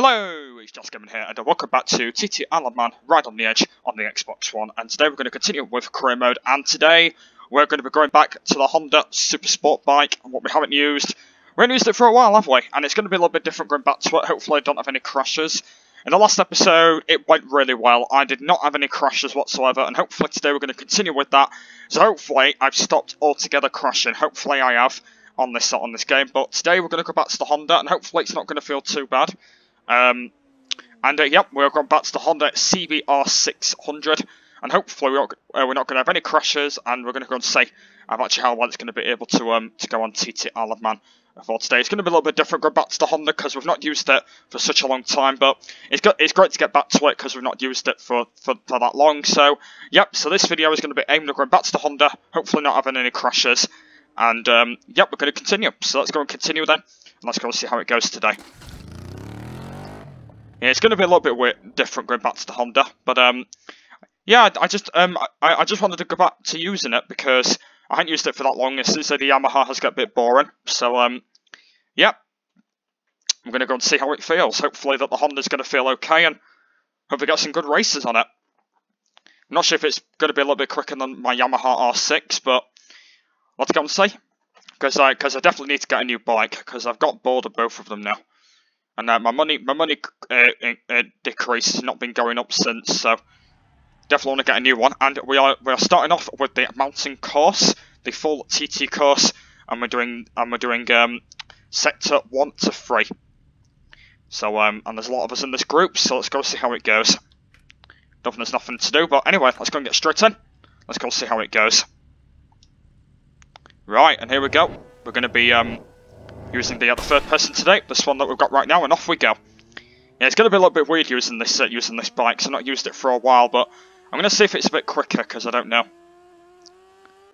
Hello, it's Jack's Gaming here, and welcome back to TT Isle of Man on the Edge on the Xbox One. And today we're going to continue with career mode, and today we're going to be going back to the Honda Super Sport bike, and what we haven't used. We haven't used it for a while, have we? And it's going to be a little bit different going back to it. Hopefully I don't have any crashes. In the last episode, it went really well. I did not have any crashes whatsoever, and hopefully today we're going to continue with that. So hopefully I've stopped altogether crashing. Hopefully I have on this on this game. But today we're going to go back to the Honda, and hopefully it's not going to feel too bad. Um, and uh, yep, we're going back to the Honda CBR 600, and hopefully we're not, uh, we're not going to have any crashes, and we're going to go and say um, actually how well it's going to be able to um to go on TT Isle of Man for today. It's going to be a little bit different going back to the Honda because we've not used it for such a long time, but it's got it's great to get back to it because we've not used it for, for, for that long. So yep, so this video is going to be aimed at going back to the Honda, hopefully not having any crashes. And um, yep, we're going to continue. So let's go and continue then. And let's go and see how it goes today. Yeah, it's going to be a little bit weird, different going back to the Honda, but um, yeah, I just um, I, I just wanted to go back to using it because I hadn't used it for that long. Soon as the Yamaha has got a bit boring, so um, yeah, I'm going to go and see how it feels. Hopefully that the Honda's going to feel okay, and hope we get some good races on it. I'm not sure if it's going to be a little bit quicker than my Yamaha R6, but let's go and see. Because I, cause I definitely need to get a new bike, because I've got bored of both of them now and uh, my money my money uh, uh, decrease has not been going up since, so definitely want to get a new one. And we are we are starting off with the mountain course, the full TT course, and we're doing and we're doing um, sector one to three. So um, and there's a lot of us in this group, so let's go see how it goes. Don't think there's nothing to do, but anyway, let's go and get straight in. Let's go see how it goes. Right, and here we go. We're going to be um, using the, uh, third person today, this one that we've got right now, and off we go. Yeah, it's going to be a little bit weird using this uh, using this bike, so I've not used it for a while, but I'm going to see if it's a bit quicker, because I don't know.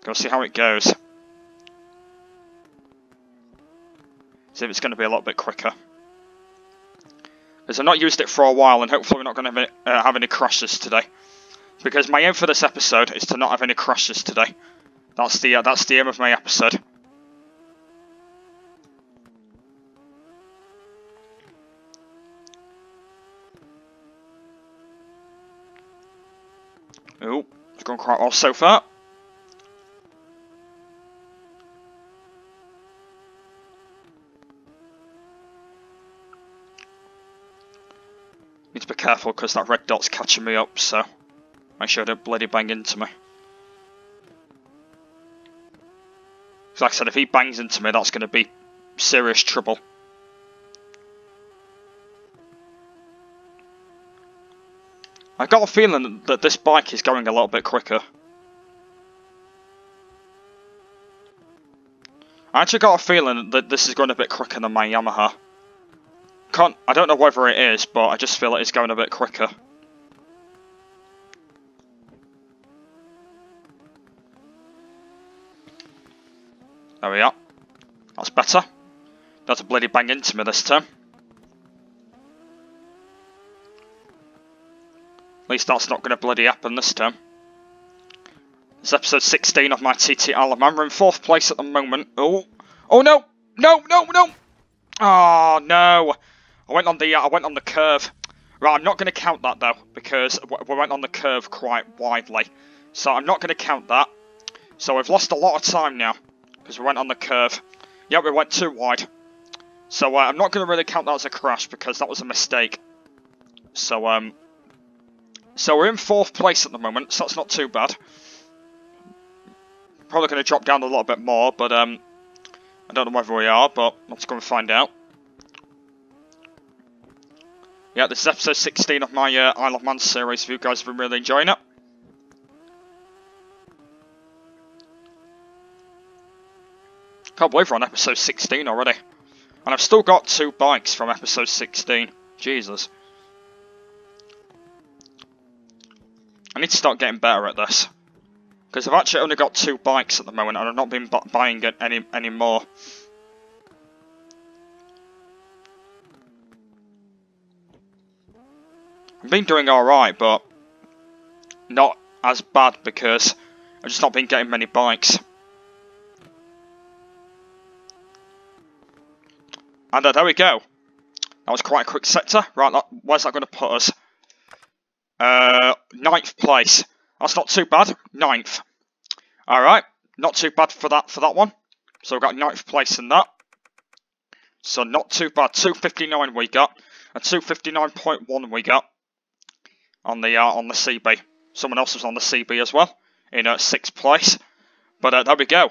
Go see how it goes. See if it's going to be a little bit quicker. Because I've not used it for a while, and hopefully we're not going to have, uh, have any crashes today. Because my aim for this episode is to not have any crashes today. That's the uh, that's the aim of my episode. Oh, it's gone quite well so far. Need to be careful because that red dot's catching me up, so make sure I don't bloody bang into me. like I said, if he bangs into me, that's going to be serious trouble. I got a feeling that this bike is going a little bit quicker. I actually got a feeling that this is going a bit quicker than my Yamaha. Can't, I don't know whether it is, but I just feel it is going a bit quicker. There we are. That's better. Have to bloody bang into me this time. Least that's not going to bloody happen this time. It's episode 16 of my TT Isle of Man. We're in fourth place at the moment. Oh, oh no, no, no, no. Oh no, I went on the uh, I went on the curve. Right, I'm not going to count that though because we went on the curve quite widely. So I'm not going to count that. So we've lost a lot of time now because we went on the curve. Yeah, we went too wide. So uh, I'm not going to really count that as a crash because that was a mistake. So um, so we're in fourth place at the moment, so that's not too bad. Probably going to drop down a little bit more, but um, I don't know whether we are, but let's go and find out. Yeah, this is episode 16 of my uh, Isle of Man series, if you guys have been really enjoying it. Can't believe we're on episode 16 already. And I've still got two bikes from episode 16. Jesus. I need to start getting better at this. Because I've actually only got two bikes at the moment and I've not been buying any, any more. I've been doing alright, but not as bad because I've just not been getting many bikes. And uh, there we go. That was quite a quick sector. Right, that, where's that going to put us? Uh, ninth place. That's not too bad. Ninth. Alright, not too bad for that for that one. So we've got ninth place in that. So not too bad. 259 we got. And 259.1 we got on the uh, on the CB. Someone else was on the CB as well in uh, sixth place. But uh, there we go.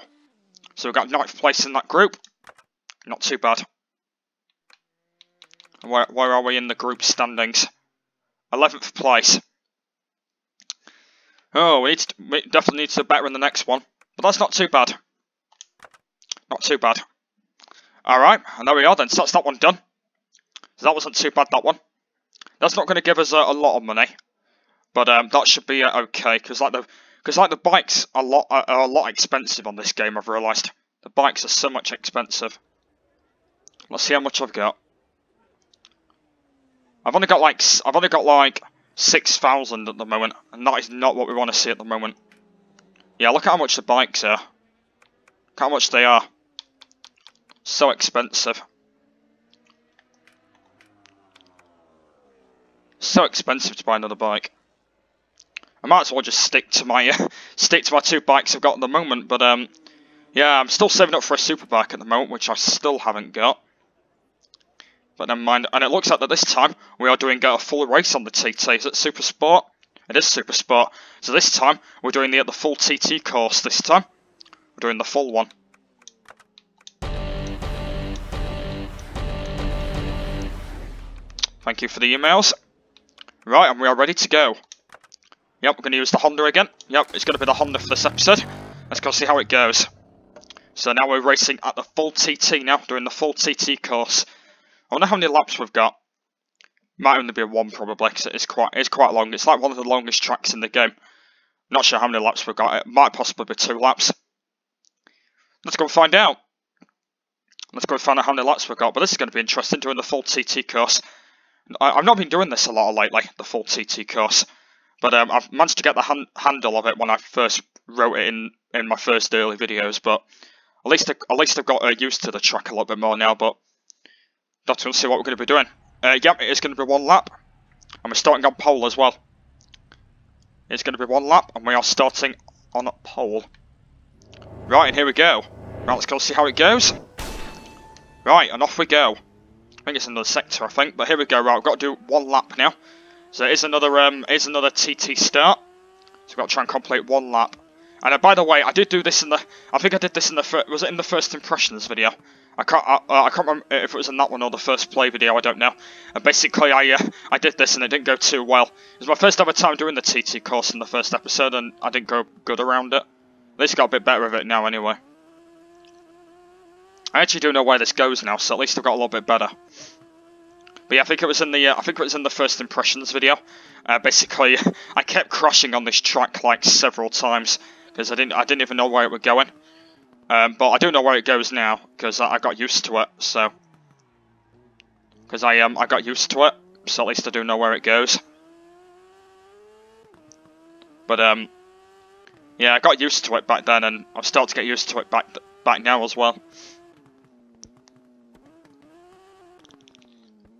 So we've got ninth place in that group. Not too bad. Where, where are we in the group standings? 11th place. Oh, we, need to, we definitely need to better in the next one. But that's not too bad. Not too bad. Alright, and there we are then. So that's that one done. So that wasn't too bad, that one. That's not going to give us a, a, lot of money. But um, that should be uh, okay, because like the because like the bikes are a lot are, are a lot expensive on this game. I've realised the bikes are so much expensive. Let's see how much I've got. I've only got like I've only got like six thousand at the moment, and that is not what we want to see at the moment. Yeah, look at how much the bikes are. Look how much they are. So expensive. So expensive to buy another bike. I might as well just stick to my stick to my two bikes I've got at the moment. But um, yeah, I'm still saving up for a super bike at the moment, which I still haven't got. But never mind. And it looks like that this time we are doing uh, a full race on the TT. Is it Super Sport? It is Super Sport. So this time we're doing the the full TT course. This time we're doing the full one. Thank you for the emails. Right, and we are ready to go. Yep, we're going to use the Honda again. Yep, it's going to be the Honda for this episode. Let's go see how it goes. So now we're racing at the full TT now, doing the full TT course. I wonder how many laps we've got. Might only be one probably, because it's quite, it's quite long. It's like one of the longest tracks in the game. Not sure how many laps we've got. It might possibly be two laps. Let's go and find out. Let's go and find out how many laps we've got. But this is going to be interesting, doing the full TT course. I, have not been doing this a lot lately, the full TT course. But um, I've managed to get the han handle of it when I first wrote it in, in my first early videos. But at least I, at least I've got uh, used to the track a little bit more now. But that's to see what we're going to be doing. Uh, yep, it is going to be one lap. And we're starting on pole as well. It's going to be one lap, and we are starting on pole. Right, and here we go. Right, let's go see how it goes. Right, and off we go. I think it's another sector, I think. But here we go. Right, we've got to do one lap now. So it is another um, it is another TT start. So we've got to try and complete one lap. And uh, by the way, I did do this in the. I think I did this in the. Was it in the first impressions video? I can't. I, I can't remember if it was in that one or the first play video. I don't know. And basically, I uh, I did this and it didn't go too well. It was my first ever time doing the TT course in the first episode, and I didn't go good around it. At least got a bit better of it now, anyway. I actually do know where this goes now, so at least I've got a little bit better. But yeah, I think it was in the uh, I think it was in the first impressions video. Uh, basically, I kept crashing on this track like several times because I didn't I didn't even know where it was going. Um, but I don't know where it goes now because I, I, got used to it. So because I um I got used to it, so at least I do know where it goes. But um yeah, I got used to it back then, and I've started to get used to it back back now as well.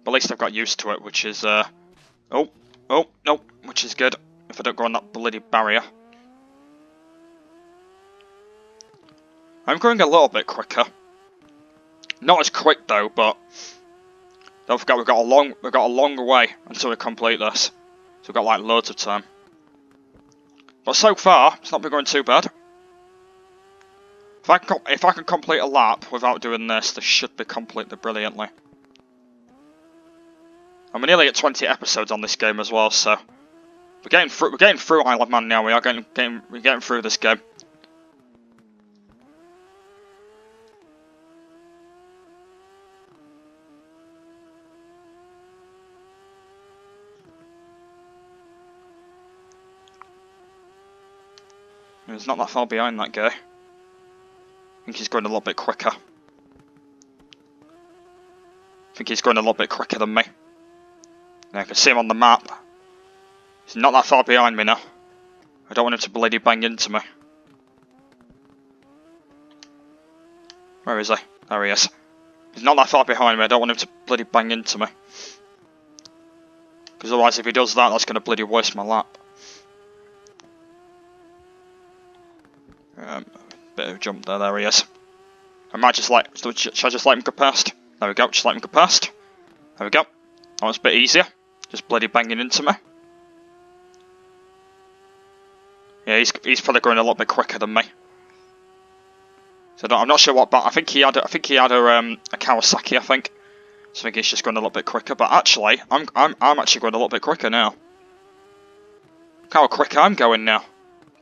But at least I've got used to it, which is, uh... Oh, oh, no, which is good. If I don't go on that bloody barrier. I'm going a little bit quicker. Not as quick though, but don't forget we've got a long we've got a long way until we complete this. So we've got like loads of time. But so far, it's not been going too bad. If I can if I can complete a lap without doing this, this should be completely brilliantly. And we're nearly at 20 episodes on this game as well, so we're getting through. We're getting through Isle of Man now. We are getting, getting we're getting through this game. He's not that far behind that guy. I think he's going a little bit quicker. I think he's going a little bit quicker than me. Now I can see him on the map. He's not that far behind me now. I don't want him to bloody bang into me. Where is he? There he is. He's not that far behind me. I don't want him to bloody bang into me. Because otherwise, if he does that, that's going to bloody waste my lap. Um, bit of a jump there. There he is. I might just like. Should I just let him go past? There we go. Just let him go past. There we go. That was a bit easier. Just bloody banging into me. Yeah, he's he's probably going a lot bit quicker than me. So I'm not sure what, but I think he had I think he had a um, a Kawasaki. I think. So I think he's just going a little bit quicker. But actually, I'm I'm I'm actually going a little bit quicker now. Look how quick I'm going now.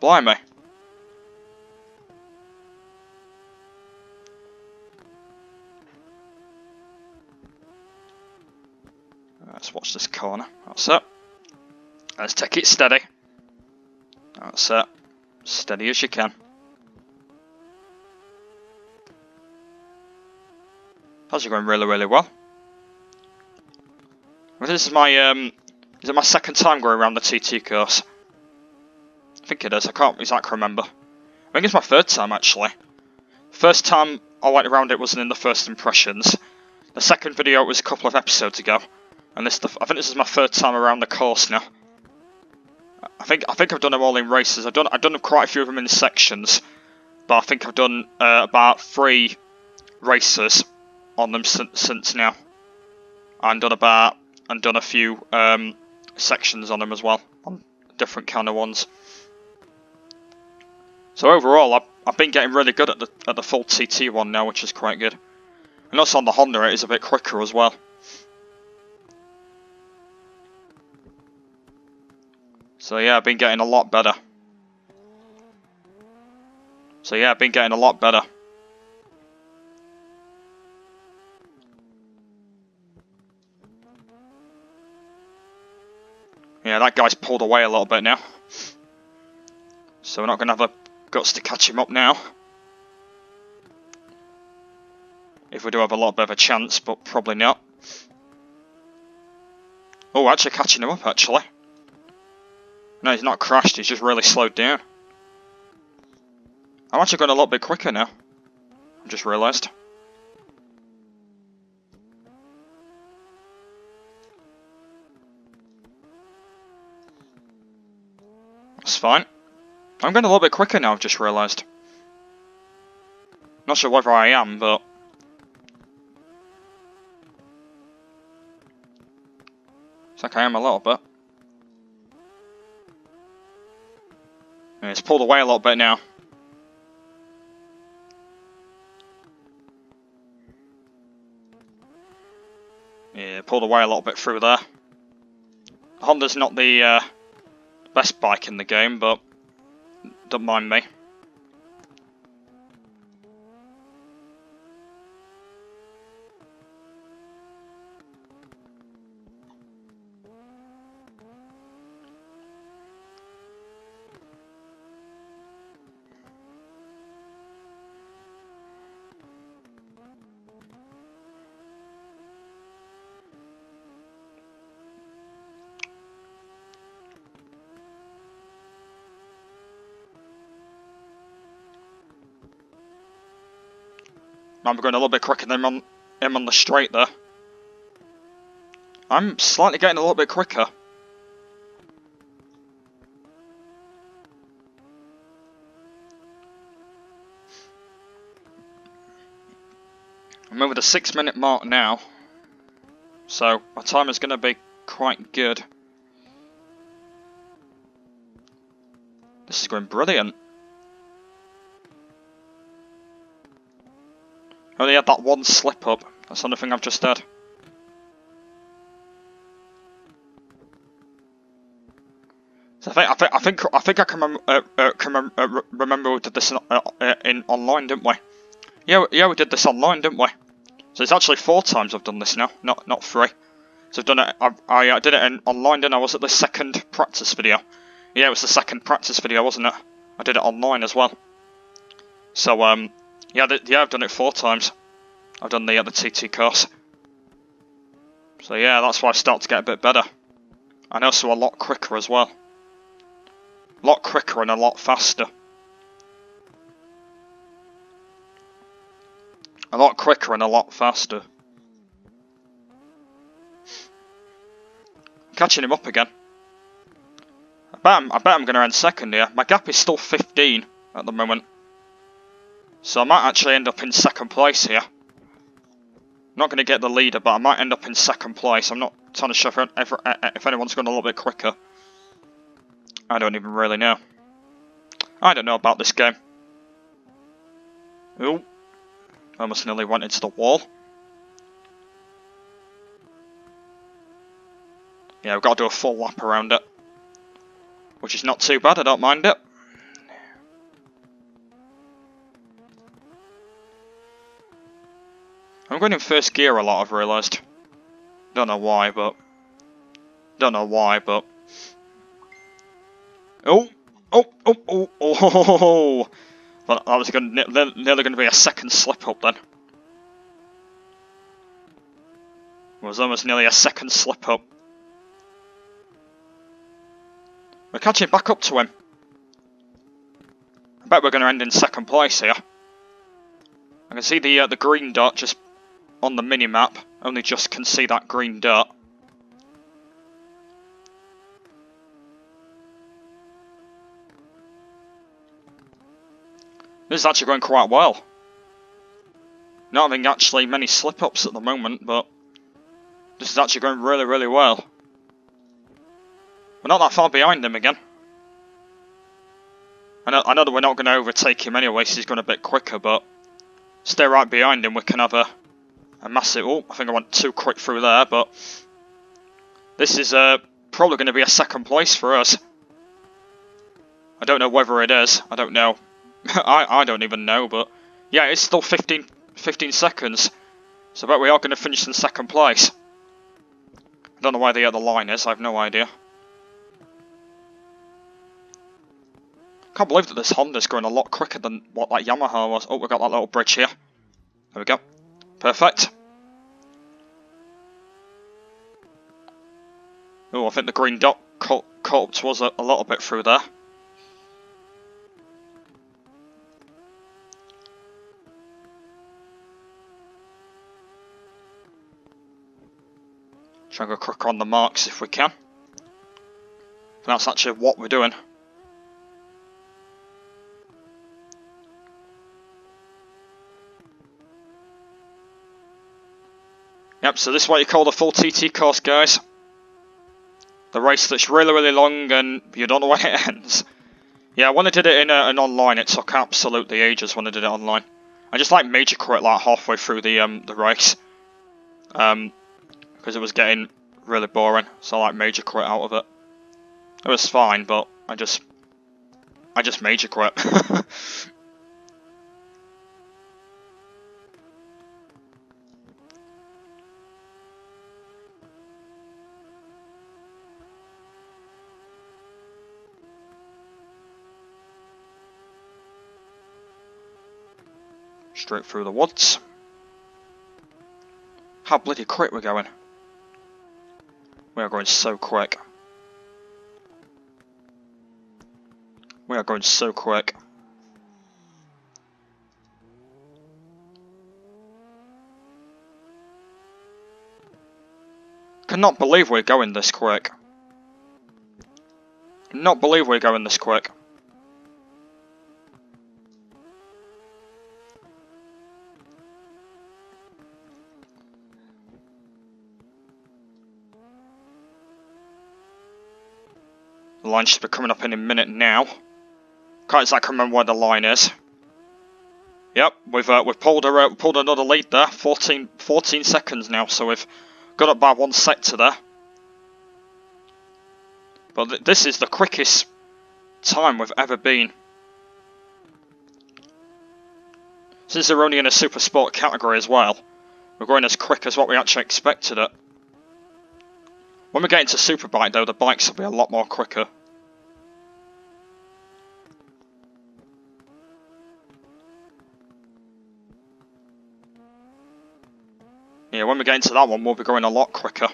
Blimey. Let's watch this corner. That's it. Let's take it steady. That's it. Steady as you can. That's going really, really well. This is my um, is it my second time going around the TT course? I think it is. I can't exactly remember. I think it's my third time actually. First time I went around it wasn't in the first impressions. The second video was a couple of episodes ago, and this I think this is my third time around the course now. I think I think I've done them all in races. I've done I've done quite a few of them in sections, but I think I've done uh, about three races on them since, since now, and done about and done a few um, sections on them as well, on different kind of ones. So overall, I've, I've been getting really good at the at the full TT one now, which is quite good. And also on the Honda, it is a bit quicker as well. So yeah, I've been getting a lot better. So yeah, I've been getting a lot better. Yeah, that guy's pulled away a little bit now. So we're not going to have the guts to catch him up now. If we do have a lot bit of a chance, but probably not. Oh, actually catching him up, actually. No, he's not crashed, he's just really slowed down. I'm actually going a lot bit quicker now. I just realised. That's fine. I'm going a little bit quicker now, I've just realised. Not sure whether I am, but... It's like I am a little bit. It's pulled away a little bit now. Yeah, pulled away a little bit through there. Honda's not the uh, best bike in the game, but don't mind me. I'm going a little bit quicker than him on, him on the straight there. I'm slightly getting a little bit quicker. I'm over the six minute mark now. So my time is going to be quite good. This is going brilliant. Only had that one slip up. That's the only thing I've just had. So I think I think I think I think I can, rem uh, uh, can rem uh, remember we did this in, uh, in, online, didn't we? Yeah, yeah, we did this online, didn't we? So it's actually four times I've done this now, not not three. So I've done it. I, I uh, did it in online, didn't I? Was it the second practice video? Yeah, it was the second practice video, wasn't it? I did it online as well. So um, yeah, yeah, I've done it four times. I've done the, uh, other TT course. So yeah, that's why I start to get a bit better. And also a lot quicker as well. A lot quicker and a lot faster. a lot quicker and a lot faster. Catching him up again. I bet I'm, I bet I'm going to end second here. My gap is still 15 at the moment. So I might actually end up in second place here. Not going to get the leader, but I might end up in second place. I'm not trying to show if, if anyone's going a little bit quicker. I don't even really know. I don't know about this game. Oh, almost nearly went into the wall. Yeah, we've got to do a full lap around it. Which is not too bad, I don't mind it. I'm going in first gear a lot, I've realised. Don't know why, but... Don't know why, but... Oh! Oh! Oh! Oh! Oh! oh, Well, that was going nearly going to be a second slip up then. It was almost nearly a second slip up. We're catching back up to him. I bet we're going to end in second place here. I can see the uh, the green dot just on the mini-map. Only just can see that green dot. This is actually going quite well. Not having actually many slip-ups at the moment, but this is actually going really, really well. We're not that far behind him again. I know, I know that we're not going to overtake him anyway, so he's going a bit quicker, but stay right behind him, we can have a a massive... Oh, I think I went too quick through there, but... This is uh, probably going to be a second place for us. I don't know whether it is. I don't know. I, I don't even know, but... Yeah, it's still 15, 15 seconds. So I bet we are going to finish in second place. I don't know where the other line is. I have no idea. Can't believe that this Honda's going a lot quicker than what that Yamaha was. Oh, we've got that little bridge here. There we go. Perfect. Oh, I think the green dot up to us a, a little bit through there. Try and go quicker on the marks if we can. That's actually what we're doing. Yep, so this is what you call the full TT course, guys. The race that's really, really long and you don't know when it ends. Yeah, when I did it in an online, it took absolutely ages when I did it online. I just like major quit like halfway through the um the race. Um, because it was getting really boring, so I like major quit out of it. It was fine, but I just I just major quit. Straight through the woods. How bloody quick we're going. We are going so quick. We are going so quick. Cannot believe we're going this quick. Cannot believe we're going this quick. Line should be coming up in a minute now. Can't exactly remember where the line is. Yep, we've uh, we've pulled a, uh, pulled another lead there. 14, 14 seconds now, so we've got up by one sector there. But th this is the quickest time we've ever been. Since they're only in a super sport category as well, we're going as quick as what we actually expected it. When we get into Superbike though, the bikes will be a lot more quicker. Yeah, when we get into that one, we'll be going a lot quicker.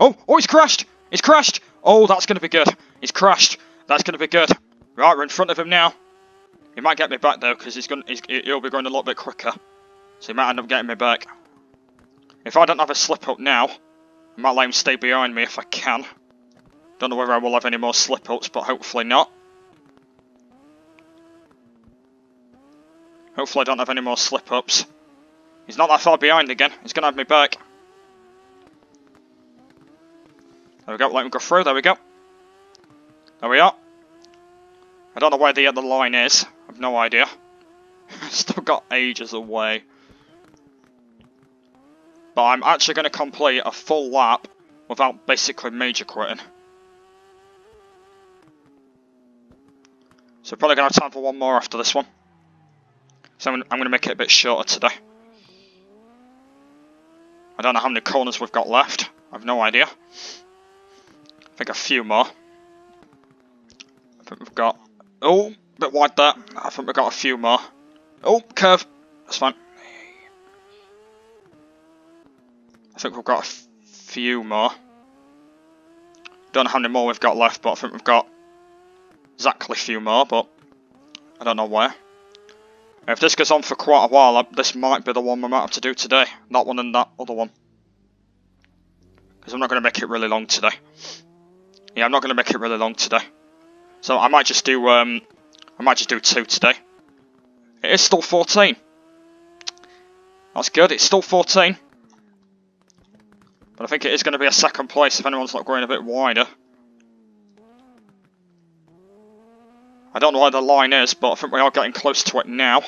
Oh, oh, he's crashed! He's crashed! Oh, that's going to be good. He's crashed. That's going to be good. Right, we're in front of him now. He might get me back though, because he's going. He's, he'll be going a little bit quicker. So he might end up getting me back. If I don't have a slip up now, I might let him stay behind me if I can. Don't know whether I will have any more slip ups, but hopefully not. Hopefully I don't have any more slip ups. He's not that far behind again. He's going to have me back. There we go. Let him go through. There we go. There we are. I don't know where the other line is. I've no idea. Still got ages away. But I'm actually going to complete a full lap without basically major quitting. So probably going to have time for one more after this one. So I'm, I'm going to make it a bit shorter today. I don't know how many corners we've got left. I've no idea. I think a few more. I think we've got... Oh, a bit wide there. I think we've got a few more. Oh, curve. That's fine. I think we've got a few more. Don't know how many more we've got left, but I think we've got exactly a few more, but I don't know where. If this goes on for quite a while, this might be the one we might have to do today. That one and that other one. Because I'm not going to make it really long today. Yeah, I'm not going to make it really long today. So I might just do, um, I might just do two today. It is still 14. That's good, it's still 14. But I think it is going to be a second place if anyone's not going a bit wider. I don't know where the line is, but I think we are getting close to it now.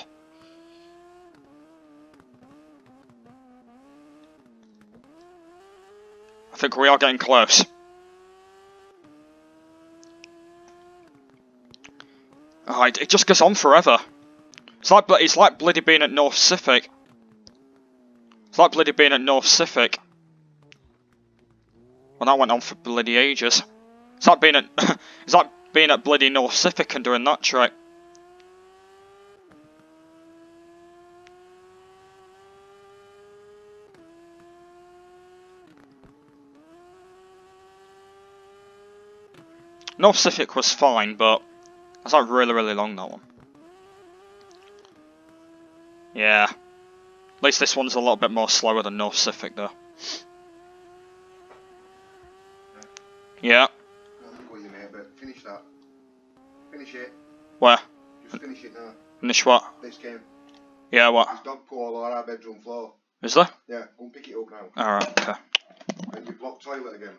Think we are getting close. Oh, it, it just goes on forever. It's like it's like bloody being at Nordschleife. It's like bloody being at Nordschleife. Well, that went on for bloody ages. It's like being at it's like being at bloody Nordschleife and doing that trick. Nordschleife was fine, but that's like really, really long, that one. Yeah. At least this one's a little bit more slower than Nordschleife, though. Yeah. Finish that. Finish it. Where? Just finish it now. Finish what? This game. Yeah, what? There's dog poo all over our bedroom floor. Is there? Yeah, go and pick it up now. Alright, okay. And you block toilet again.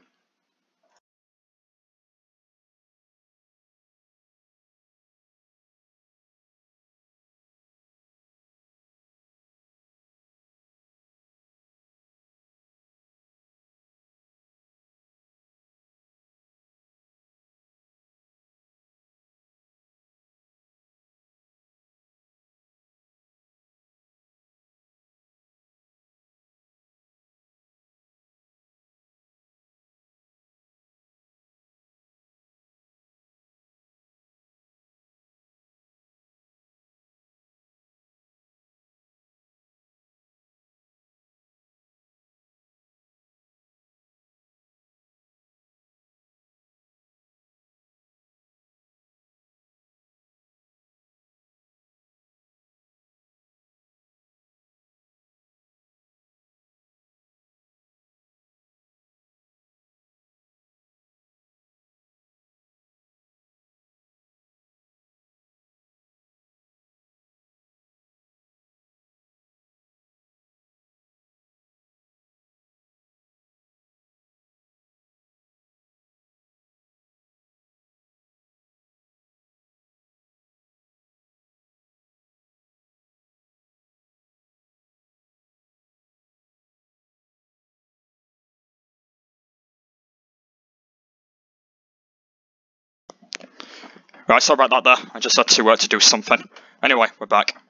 Right, sorry about that there. I just had to uh, to do something. Anyway, we're back.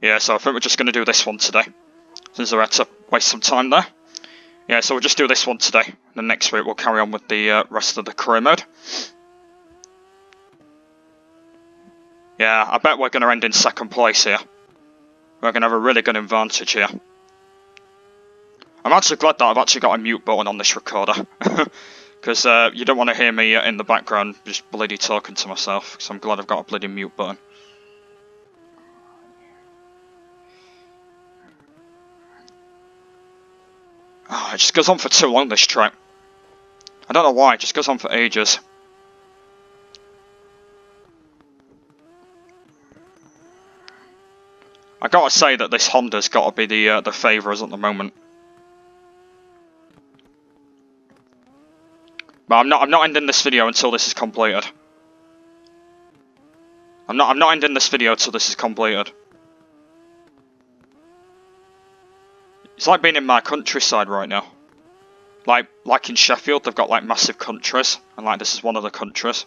Yeah, so I think we're just going to do this one today. Since I had to waste some time there. Yeah, so we'll just do this one today. Then next week we'll carry on with the uh, rest of the career mode. Yeah, I bet we're going to end in second place here. We're going to have a really good advantage here. I'm actually glad that I've actually got a mute button on this recorder. Because uh, you don't want to hear me in the background just bloody talking to myself. because I'm glad I've got a bloody mute button. Oh, it just goes on for too long, this track. I don't know why, it just goes on for ages. I gotta say that this Honda's gotta be the uh, the favourite at the moment. But I'm not I'm not ending this video until this is completed. I'm not I'm not ending this video until this is completed. It's like being in my countryside right now. Like like in Sheffield they've got like massive countries and like this is one of the countries.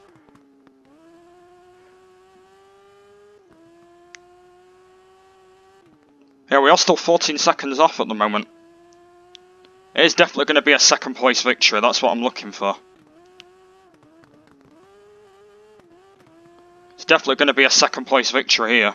Yeah, we are still 14 seconds off at the moment. It is definitely going to be a second place victory, that's what I'm looking for. Definitely going to be a second place victory here.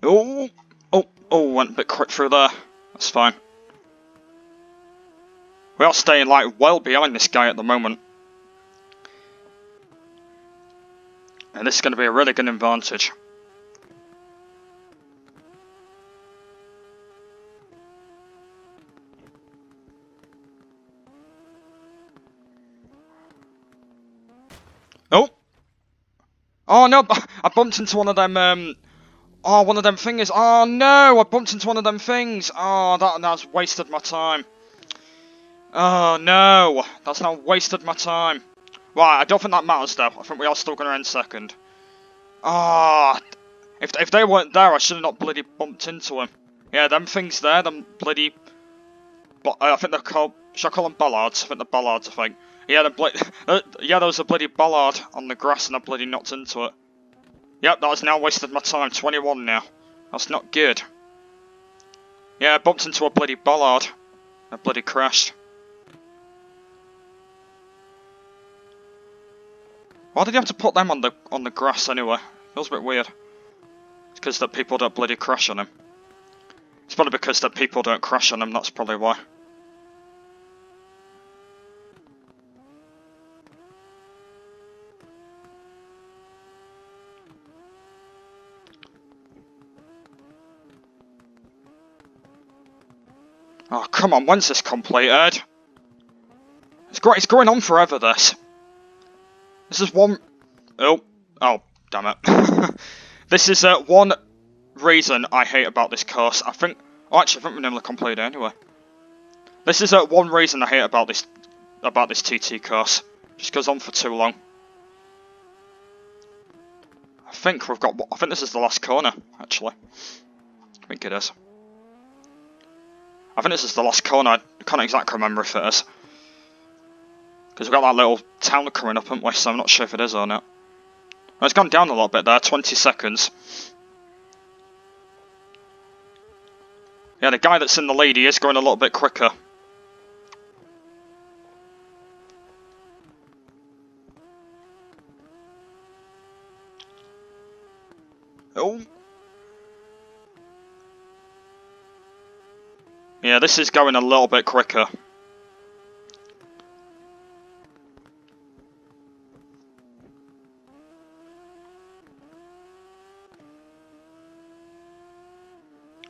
Oh, oh, oh, went a bit quick through there. That's fine. We are staying like well behind this guy at the moment. And this is going to be a really good advantage. Oh! Oh no, I bumped into one of them um, Oh, one of them things. Oh no, I bumped into one of them things. Oh, that that's wasted my time. Oh no, that's now wasted my time. Right, I don't think that matters though. I think we are still going to end second. Ah, oh, if if they weren't there, I should have not bloody bumped into them. Yeah, them things there, them bloody. But uh, I think they're called. Should I call them bollards? I think they're bollards. I think. Yeah, the bloody. Uh, yeah, there was a bloody bollard on the grass, and I bloody knocked into it. Yep, that has now wasted my time. 21 now. That's not good. Yeah, I bumped into a bloody bollard. I bloody crashed. Why did you have to put them on the on the grass anyway? Feels a bit weird. It's because that people don't bloody crash on them. It's probably because that people don't crash on them, that's probably why. Oh, come on, when's this completed? It's, it's going on forever, this. This is one... Oh, oh, damn it. this is uh, one reason I hate about this course. I think... Oh, actually, I think we're nearly completed anyway. This is uh, one reason I hate about this about this TT course. Just goes on for too long. I think we've got... I think this is the last corner, actually. I think it is. I think this is the last corner. I can't exactly remember if it is. Because we've got that little town coming up, haven't we? So I'm not sure if it is or not. Well, it's gone down a little bit there, 20 seconds. Yeah, the guy that's in the lady is going a little bit quicker. Oh, Yeah, this is going a little bit quicker.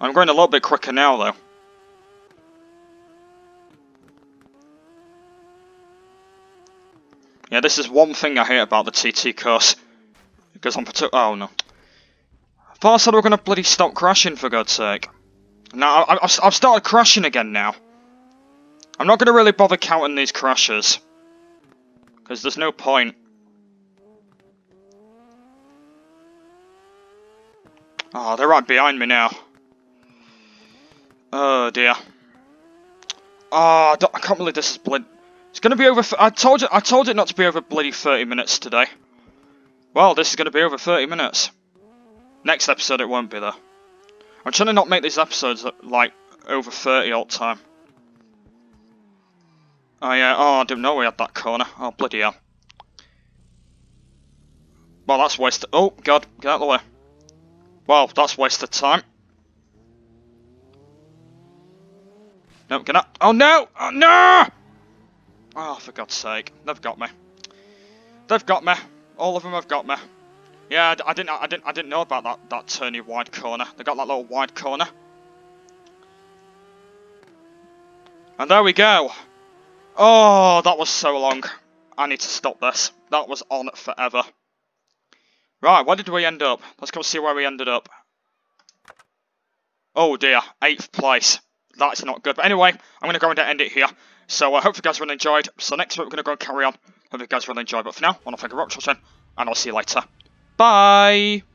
I'm going a little bit quicker now, though. Yeah, this is one thing I hate about the TT course. Because I'm Oh, no. I thought I said we were going to bloody stop crashing, for God's sake. Now, I've, I've started crashing again now. I'm not going to really bother counting these crashes. Because there's no point. Oh, they're right behind me now. Oh dear. Oh, I, can't believe this is blood. It's to be over. I told you. I told it not to be over bloody 30 minutes today. Well, this is to be over 30 minutes. Next episode it won't be though. I'm trying to not make these episodes uh, like over 30 all the time. Oh yeah, oh I didn't know we had that corner. Oh bloody hell. Well that's wasted. Oh god, get out of the way. Well, that's wasted time. No, get up. Oh no! Oh no! Oh, for God's sake. They've got me. They've got me. All of them have got me. Yeah, I, I didn't, I didn't, I didn't know about that that turny wide corner. They got that little wide corner. And there we go. Oh, that was so long. I need to stop this. That was on forever. Right, where did we end up? Let's go see where we ended up. Oh dear, 8th place. That's not good. But anyway, I'm going to go and end it here. So I uh, hope you guys really enjoyed. So next week we're going to go and carry on. Hope you guys really enjoyed. But for now, I want to thank you for watching, and I'll see you later. Bye!